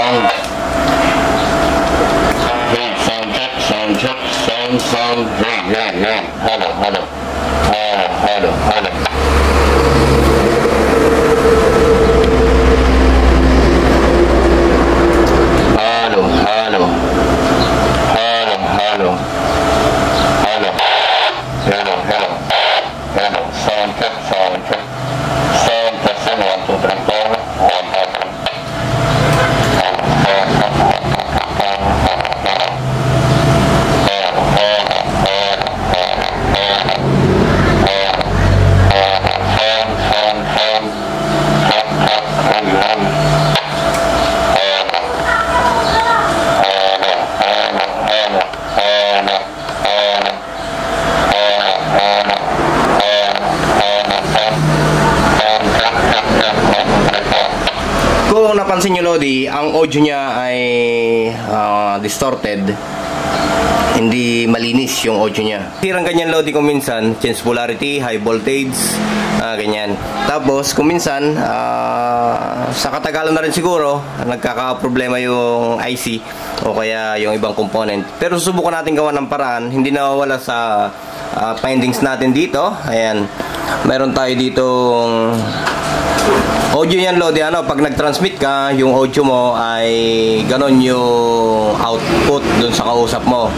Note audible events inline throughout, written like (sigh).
sound. Hey, sound check, sound check, sound, sound. Hey, hey. Hello, hello. Hello, hello, hello. Hello, hello. Hello, hello. Hello. Kung napansin nyo Lodi, ang audio niya ay ah, distorted. Hindi malinis yung audio niya. Tirang ganyan Lodi kung minsan, change polarity, high voltage, ah, ganyan. Tapos kung minsan, ah, sa katagalan na rin siguro, nagkaka-problema yung IC o kaya yung ibang component. Pero susubukan natin gawa ng paraan, hindi nawawala sa ah, findings natin dito. Ayan, meron tayo ditong Audio yan Lodi, ano, pag nag-transmit ka, yung audio mo ay ganon yung output dun sa kausap mo.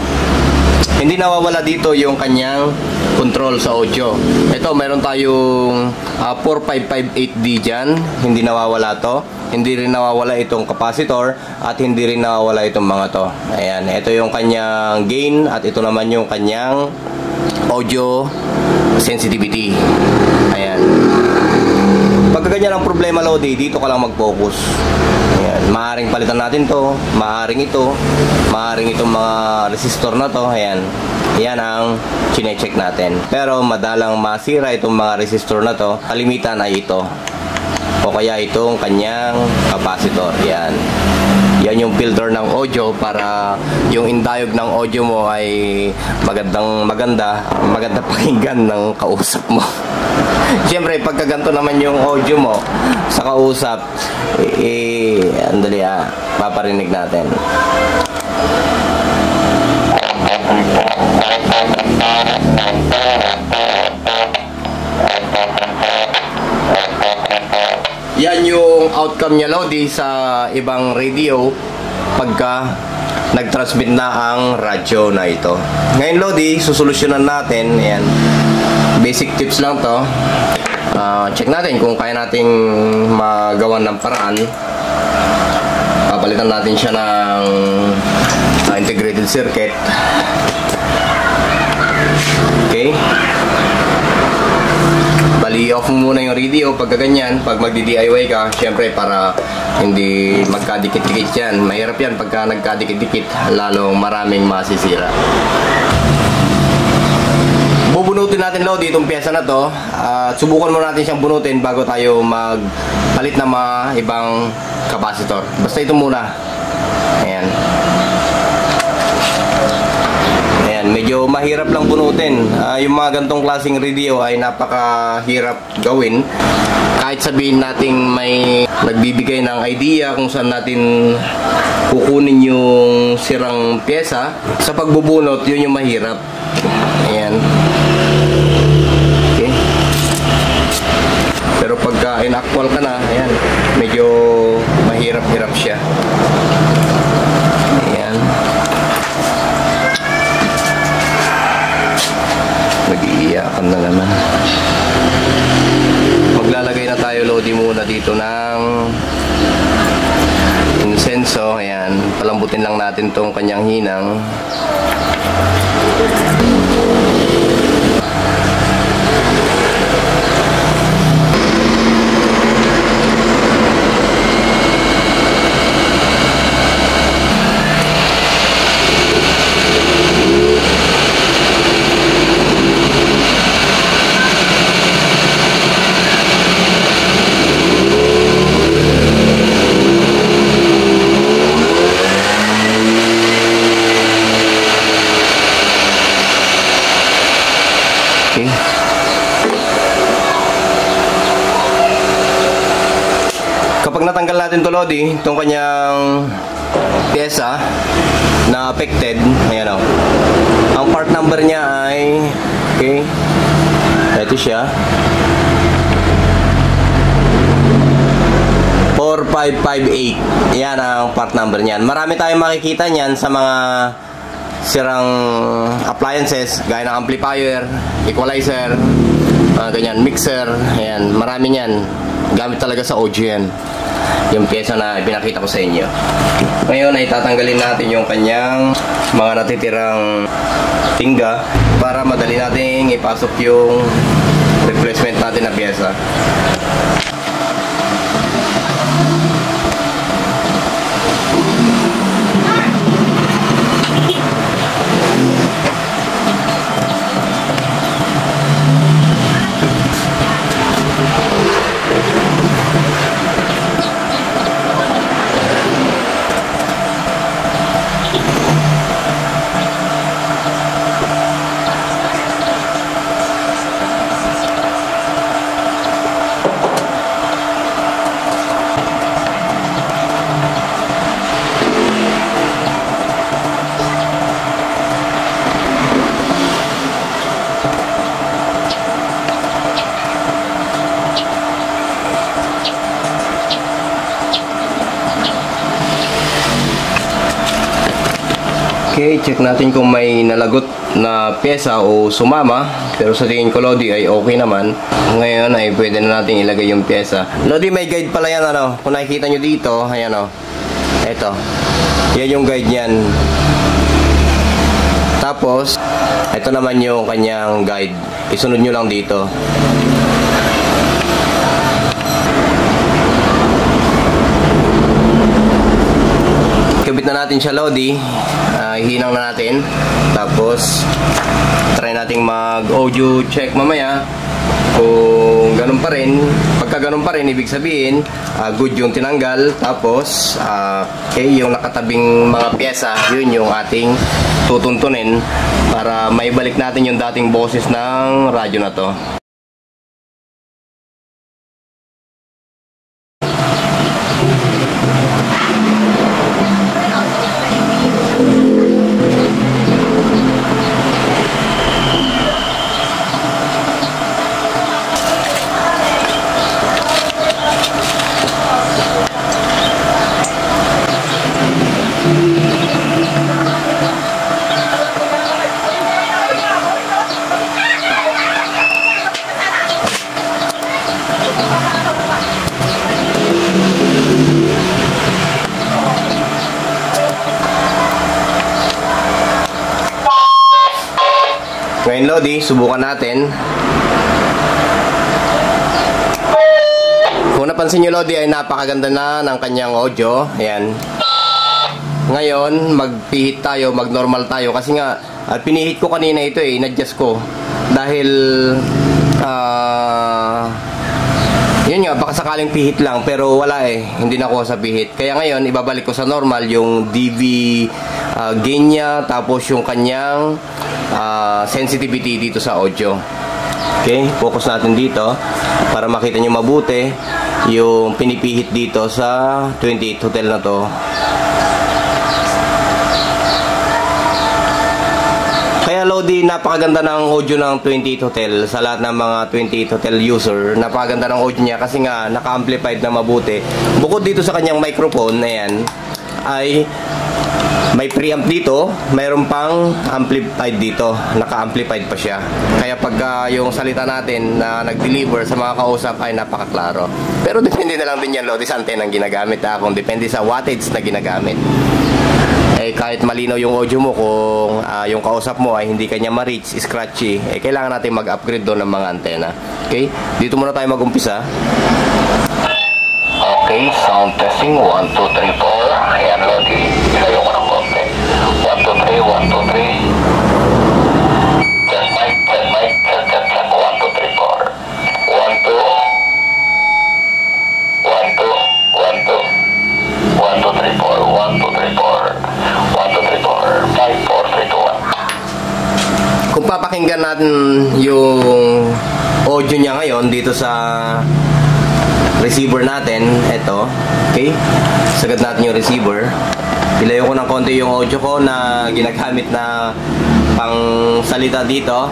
Hindi nawawala dito yung kanyang control sa audio. Ito, meron tayong ah, 4558D dyan. Hindi nawawala to. Hindi rin nawawala itong capacitor at hindi rin nawawala itong mga to. Ayan, ito yung kanyang gain at ito naman yung kanyang audio sensitivity. Ayan. Ganyan ang problema, Lodi, dito ka lang mag-focus. Ayan. Maaring palitan natin to, maaring ito, maaring itong mga resistor na to. Ayan. Yan ang chinecheck natin. Pero madalang masira itong mga resistor na to, kalimitan ay ito. O kaya itong kanyang capacitor. Yan. Yan yung filter ng audio para yung indayog ng audio mo ay magandang maganda, maganda (laughs) pakinggan ng kausap mo. (laughs) Siyempre, pagka ganito naman yung audio mo sa kausap, eh, andali ah, paparinig natin. Outcome niya, Lodi, sa ibang radio pagka nag-transmit na ang radyo na ito. Ngayon, Lodi, susolusyonan natin. Ayan. Basic tips lang to. Ah, check natin kung kaya nating magawa ng paraan. Papalitan natin siya ng ah, integrated circuit. Okay. Bali, off mo muna yung radio pagka ganyan. Pag magdi-DIY ka, syempre para hindi magkadikit-dikit yan. Mahirap yan pagka nagkadikit-dikit, lalong maraming masisira. Bubunutin natin Lodi itong pyesa na to. At subukan muna natin siyang bunutin bago tayo magpalit ng mga ibang capacitor. Basta ito muna. Ayan. Ayan, medyo mahirap lang bunutin. Ah, yung mga gantong klaseng radio ay napakahirap gawin. Kahit sabihin nating may nagbibigay ng idea kung saan natin kukunin yung sirang pyesa, sa pagbubunot, yun yung mahirap. Ayan. Okay. Pero pagka in-actual ka na, dito ng insenso. Ayan. Palambutin lang natin tong kanyang hinang. Okay. natanggal natin to Lodi, itong kanyang pyesa na affected. Ayan o. Ang part number niya ay, okay, ito siya. 4558. Yan ang part number niyan. Marami tayong makikita niyan sa mga sirang appliances gaya ng amplifier, equalizer, mga ganyan, mixer, ayan, marami niyan. Gamit talaga sa yan. Yung pyesa na pinakita ko sa inyo. Ngayon ay tatanggalin natin yung kanyang mga natitirang tingga para madali nating ipasok yung replacement natin na pyesa. Okay, check natin kung may nalagot na pyesa o sumama. Pero sa tingin ko, Lodi, ay okay naman. Ngayon ay pwede na natin ilagay yung pyesa. Lodi, may guide pala yan, ano. Kung nakikita nyo dito, ayan o. Ito. Yan yung guide niyan. Tapos, ito naman yung kanyang guide. Isunod nyo lang dito. Kabit na natin siya, Lodi. Uh, hinang na natin. Tapos, try nating mag-audio check mamaya. Kung ganun pa rin, pagka ganun pa rin, ibig sabihin, uh, good yung tinanggal. Tapos, uh, okay, yung nakatabing mga pyesa, yun yung ating tutuntunin para maibalik natin yung dating boses ng radyo na to. Ngayon Lodi, subukan natin. Kung napansin nyo Lodi ay napakaganda na ng kanyang audio. Ayan. Ngayon, magpihit tayo, mag-normal tayo. Kasi nga, at pinihit ko kanina ito eh, inadjust ko. Dahil, ah... Uh, yun nga, baka sakaling pihit lang pero wala eh, hindi na sa pihit. Kaya ngayon, ibabalik ko sa normal yung DV uh, gain niya tapos yung kanyang uh, sensitivity dito sa audio. Okay, focus natin dito para makita nyo mabuti yung pinipihit dito sa 28 hotel na to. Kaya Lodi, napakaganda ng audio ng 28 Hotel sa lahat ng mga 28 Hotel user. Napakaganda ng audio niya kasi nga naka-amplified na mabuti. Bukod dito sa kanyang microphone na yan, ay may preamp dito, mayroon pang amplified dito, naka-amplified pa siya. Kaya pag uh, yung salita natin na nag-deliver sa mga kausap ay napakaklaro. Pero depende na lang din yan, Lodi, sa antena ang ginagamit ha, kung depende sa wattage na ginagamit eh kahit malinaw yung audio mo kung uh, yung kausap mo ay hindi kanya ma-reach, scratchy, eh kailangan natin mag-upgrade doon ng mga antena. Okay? Dito muna tayo mag-umpisa. Okay, sound testing 1 2 3 4. Ayan, Lodi. 1 2 3 1 2 3. Test mic, test mic, test test test 1 2 3 4. 1 2 1 2 1 2 1 2 3 4 1 2 3 4 1 2 3 4 5 4 3 2 1 Kung papakinggan natin yung audio niya ngayon dito sa receiver natin. Ito. Okay? Sagad natin yung receiver. Ilayo ko ng konti yung audio ko na ginagamit na pang salita dito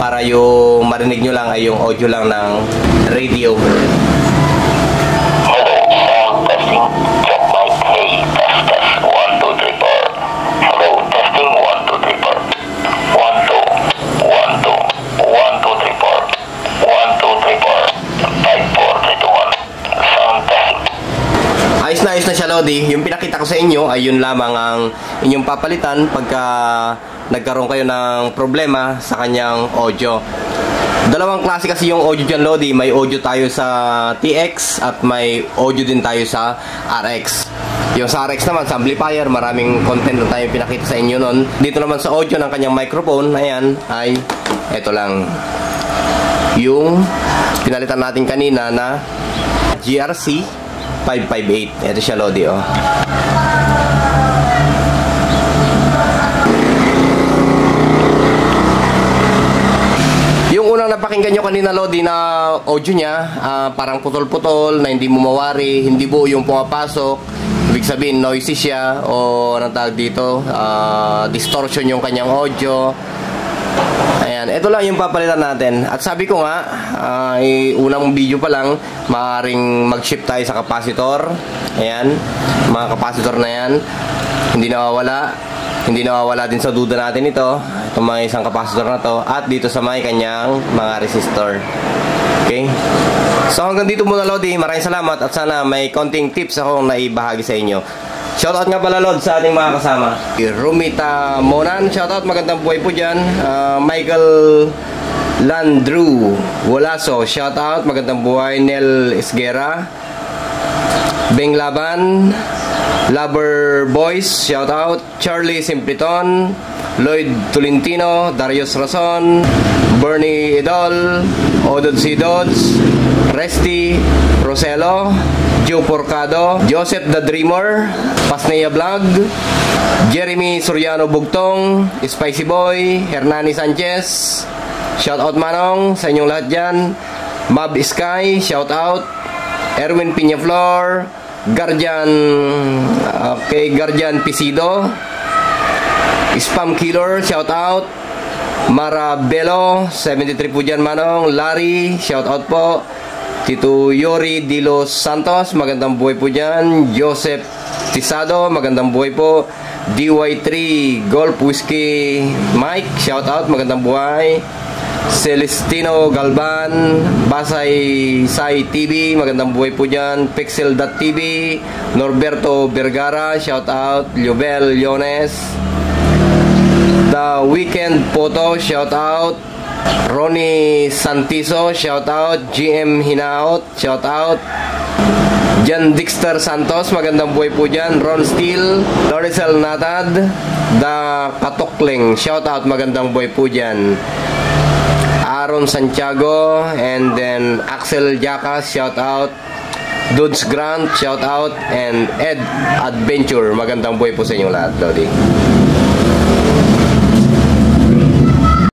para yung marinig nyo lang ay yung audio lang ng radio. Lodi. Yung pinakita ko sa inyo ay yun lamang ang inyong papalitan pagka nagkaroon kayo ng problema sa kanyang audio. Dalawang klase kasi yung audio dyan, Lodi. May audio tayo sa TX at may audio din tayo sa RX. Yung sa RX naman, sa amplifier, maraming content na tayo pinakita sa inyo nun. Dito naman sa audio ng kanyang microphone, ayan, ay eto lang. Yung pinalitan natin kanina na GRC 558. Ito siya, Lodi, oh. Yung unang napakinggan nyo kanina, Lodi, na audio niya, ah, parang putol-putol, na hindi mo mawari, hindi buo yung pumapasok. Ibig sabihin, noisy siya, o anong tawag dito, ah, distortion yung kanyang audio. Ayan, ito lang yung papalitan natin. At sabi ko nga, eh, unang video pa lang, maaaring mag-shift tayo sa capacitor. Ayan, mga capacitor na yan. Hindi nawawala. Hindi nawawala din sa duda natin ito. Itong mga isang capacitor na to. At dito sa may kanyang mga resistor. Okay? So hanggang dito muna Lodi. Maraming salamat at sana may konting tips akong naibahagi sa inyo. Shoutout nga pala Lord sa ating mga kasama. Rumita Monan, shoutout magandang buhay po dyan. Ah, Michael Landrew Wolaso, shoutout magandang buhay. Nel Esguera. Beng Laban, Lover Boys, shoutout. Charlie Simpliton, Lloyd Tolentino, Darius Rason, Bernie Idol, Odod Sidods, Resty Rosello, Joe Porcado, Joseph the Dreamer, Pasneya Vlog, Jeremy Soriano Bugtong, Spicy Boy, Hernani Sanchez, shoutout Manong sa inyong lahat dyan, Mab Sky, shoutout, Erwin Piñaflor, Guardian, okay, Guardian Pisido, Spam Killer, shout out. Marabelo, 73 po dyan manong. Larry, shout out po. Tito Yori Di Los Santos, magandang buhay po dyan. Joseph Tisado, magandang buhay po. DY3 Golf Whiskey Mike, shout out, magandang buhay. Celestino Galban, Basay Sai TV, magandang buhay po dyan. Pixel.tv, Norberto Vergara, shout out. Llobel Leones, The Weekend Photo, shout out. Ronnie Santiso, shout out. GM Hinaot, shout out. Jan Dixter Santos, magandang buhay po dyan. Ron Steele, Loricel Natad, The Katukling, shout out, magandang buhay po dyan. Aaron Santiago, and then Axel Jacas, shout out. Dudes Grant, shout out. And Ed Adventure, magandang buhay po sa inyong lahat, Lodi.